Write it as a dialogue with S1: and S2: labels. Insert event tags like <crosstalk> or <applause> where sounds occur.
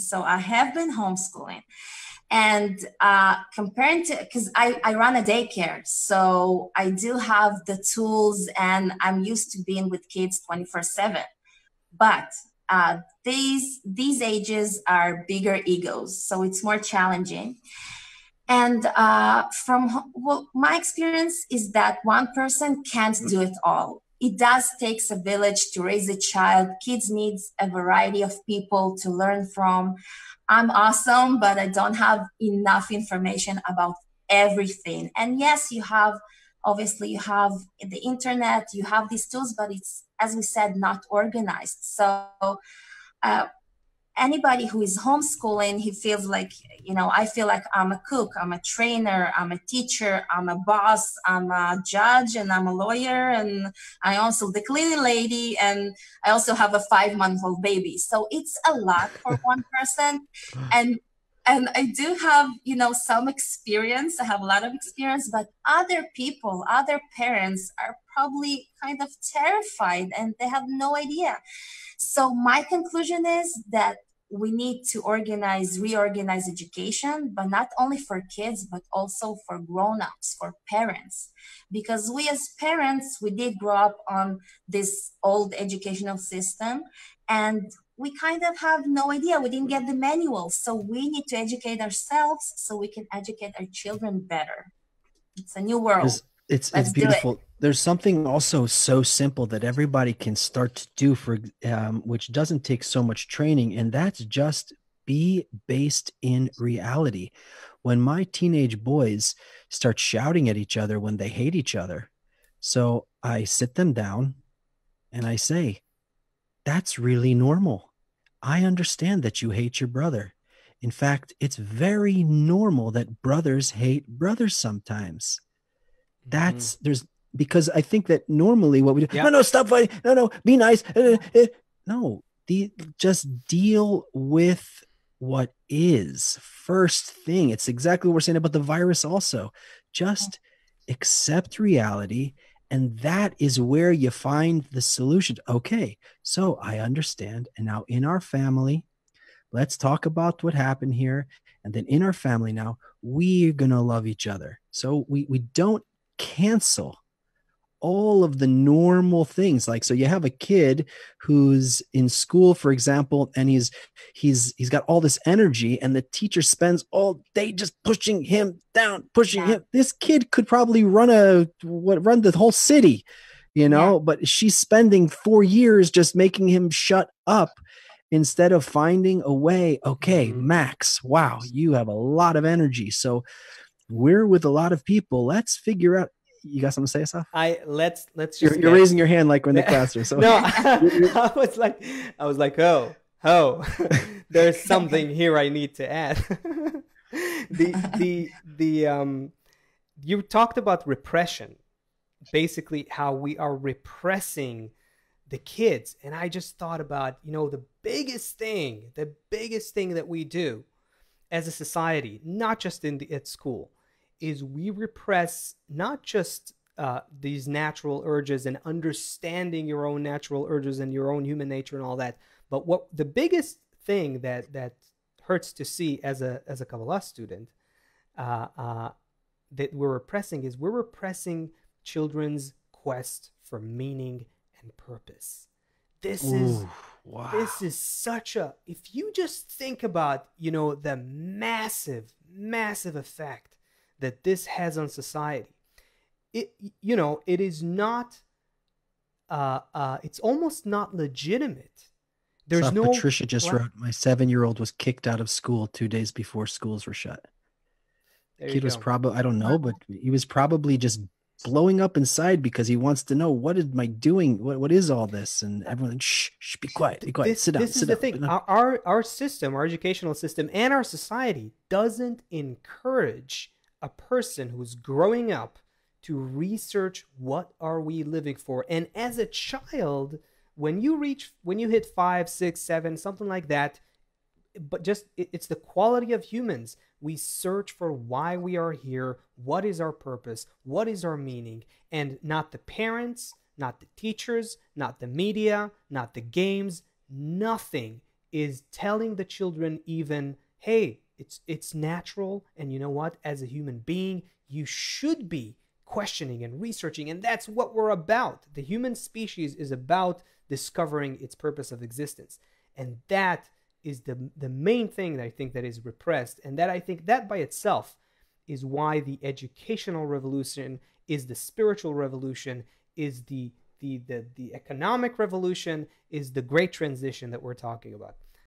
S1: So I have been homeschooling. And uh, comparing to, because I, I run a daycare, so I do have the tools and I'm used to being with kids 24 7. But uh, these these ages are bigger egos, so it's more challenging. And uh, from well, my experience is that one person can't do it all. It does takes a village to raise a child. Kids needs a variety of people to learn from. I'm awesome, but I don't have enough information about everything. And yes, you have obviously you have the internet, you have these tools, but it's as we said, not organized. So uh, anybody who is homeschooling, he feels like, you know, I feel like I'm a cook, I'm a trainer, I'm a teacher, I'm a boss, I'm a judge, and I'm a lawyer, and I also the cleaning lady, and I also have a five month old baby. So it's a lot for <laughs> one person. And and I do have, you know, some experience. I have a lot of experience, but other people, other parents are probably kind of terrified and they have no idea. So my conclusion is that we need to organize, reorganize education, but not only for kids, but also for grown-ups, for parents. Because we as parents, we did grow up on this old educational system and we kind of have no idea. We didn't get the manual. So we need to educate ourselves so we can educate our children better. It's a new world.
S2: It's it's, it's beautiful. It. There's something also so simple that everybody can start to do for um, which doesn't take so much training, and that's just be based in reality. When my teenage boys start shouting at each other when they hate each other, so I sit them down and I say, that's really normal. I understand that you hate your brother. In fact, it's very normal that brothers hate brothers sometimes. That's mm-hmm. there's because I think that normally what we do, yep. no, no, stop fighting, no, no, be nice. Uh, uh, uh, no, the, just deal with what is first thing. It's exactly what we're saying about the virus, also. Just accept reality and that is where you find the solution. Okay, so I understand. And now in our family, let's talk about what happened here. And then in our family now, we're going to love each other. So we, we don't cancel all of the normal things like so you have a kid who's in school for example and he's he's he's got all this energy and the teacher spends all day just pushing him down pushing yeah. him this kid could probably run a what run the whole city you know yeah. but she's spending 4 years just making him shut up instead of finding a way okay mm-hmm. max wow you have a lot of energy so we're with a lot of people let's figure out you got something to say, Asaf?
S3: I let's let's
S2: just. You're, you're raising your hand like we're in the <laughs> classroom. So <laughs>
S3: no, <laughs> I was like, I was like, oh, oh, there's something here I need to add. the the the um, you talked about repression, basically how we are repressing the kids, and I just thought about you know the biggest thing, the biggest thing that we do as a society, not just in the at school is we repress not just uh, these natural urges and understanding your own natural urges and your own human nature and all that, but what the biggest thing that that hurts to see as a as a Kabbalah student uh, uh, that we're repressing is we're repressing children's quest for meaning and purpose. This Ooh, is wow. this is such a if you just think about you know the massive massive effect that this has on society. It, you know, it is not, uh, uh, it's almost not legitimate.
S2: There's no. Patricia just wrote, my seven year old was kicked out of school two days before schools were shut. There Kid was probably, I don't know, but he was probably just blowing up inside because he wants to know what am I doing? What what is all this? And everyone, shh, shh be quiet, be quiet,
S3: this,
S2: sit down.
S3: This
S2: sit
S3: is
S2: down.
S3: the thing. Our our system, our educational system, and our society doesn't encourage a person who's growing up to research what are we living for. And as a child when you reach when you hit five six seven something like that but just it's the quality of humans. We search for why we are here what is our purpose what is our meaning. And not the parents not the teachers not the media not the games nothing is telling the children even, hey, it's it's natural and you know what? As a human being you should be questioning and researching and that's what we're about. The human species is about discovering its purpose of existence and that is the the main thing that i think that is repressed and that i think that by itself is why the educational revolution is the spiritual revolution is the the the, the economic revolution is the great transition that we're talking about